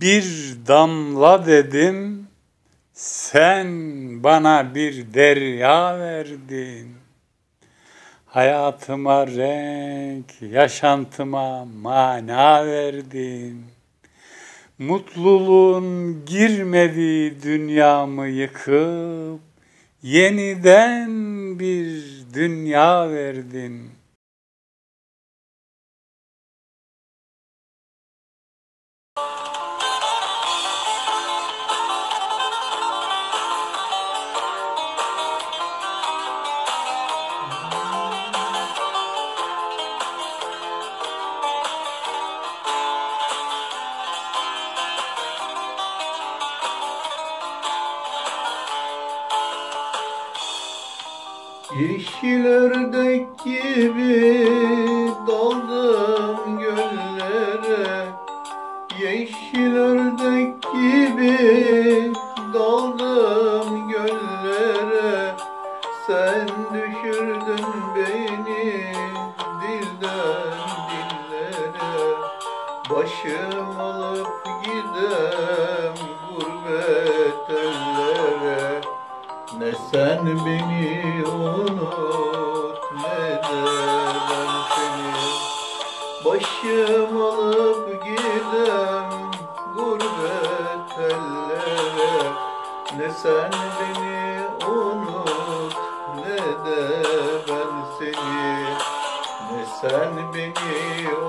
Bir damla dedim, sen bana bir derya verdin. Hayatıma renk, yaşantıma mana verdin. Mutluluğun girmediği dünyamı yıkıp yeniden bir dünya verdin. Yeşil ördek gibi daldım göllere. Yeşil ördek gibi daldım göllere. Sen düşürdün beni dilden dillere. Başım alıp gidem ne sen beni unut ne de ben seni. Başım alıp gidem gurbet ellere. Ne sen beni unut ne de ben seni. Ne sen beni unut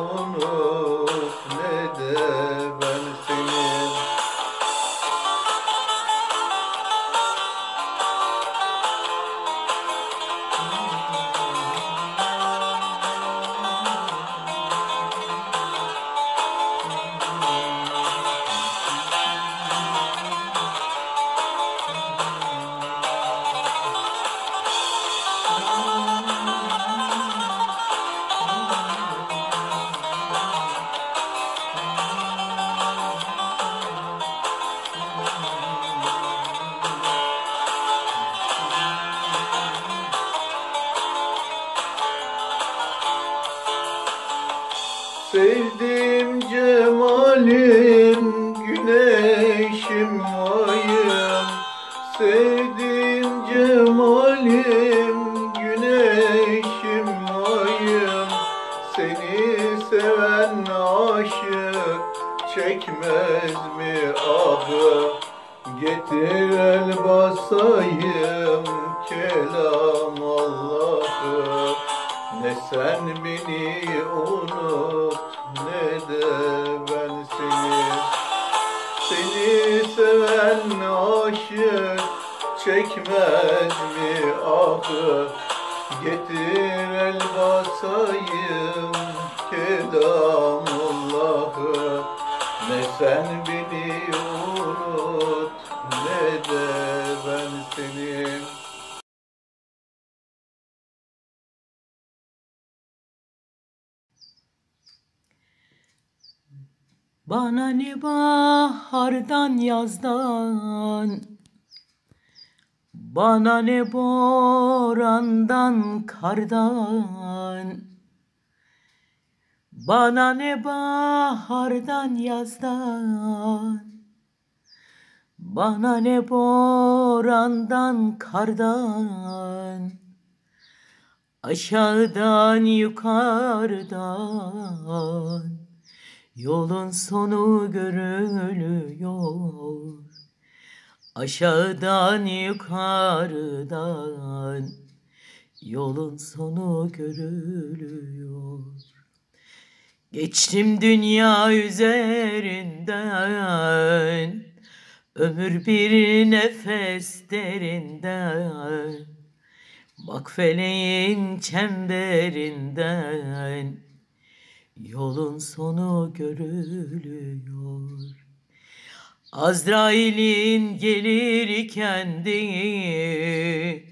Sevdim cemalim güneşim ayım Sevdim cemalim güneşim ayım Seni seven aşık çekmez mi ahı? Getir el basayım kelam Allah'ı ne sen beni unut ne de ben seni. Seni seven aşık çekmez mi ahı? Getir el basayım kelam Allah'ı Ne sen beni unut ne de Bana ne bahardan yazdan? Bana ne borandan kardan? Bana ne bahardan yazdan? Bana ne borandan kardan? Aşağıdan yukarıdan Yolun sonu görülüyor. Aşağıdan yukarıdan Yolun sonu görülüyor. Geçtim dünya üzerinden Ömür bir nefes derinden Bak feleğin çemberinden Yolun sonu görülüyor. Azrail'in gelirken değil,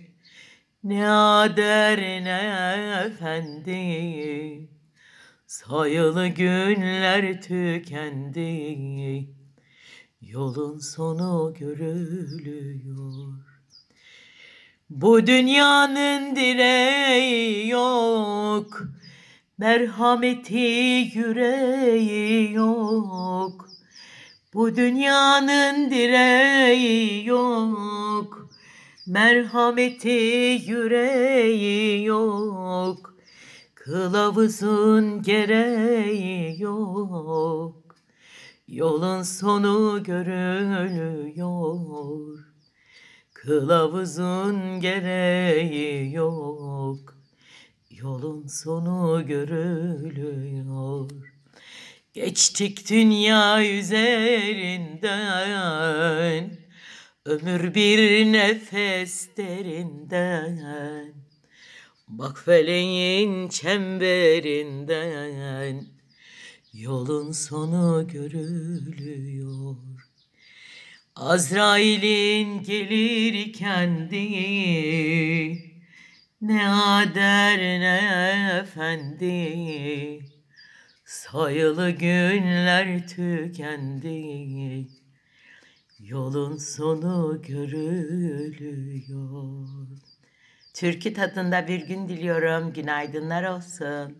ne ader ne efendi, sayılı günler tükendi, yolun sonu görülüyor. Bu dünyanın direği yok, merhameti yüreği yok. Bu dünyanın direği yok. Merhameti yüreği yok. Kılavuzun gereği yok. Yolun sonu görülüyor. Kılavuzun gereği yok Yolun sonu görülüyor. Geçtik dünya üzerinden Ömür bir nefes derinden Bak feleğin çemberinden. Yolun sonu görülüyor. Azrail'in gelir kendi Ne ader ne efendi Sayılı günler tükendi Yolun sonu görülüyor Türkü tadında bir gün diliyorum. Günaydınlar olsun.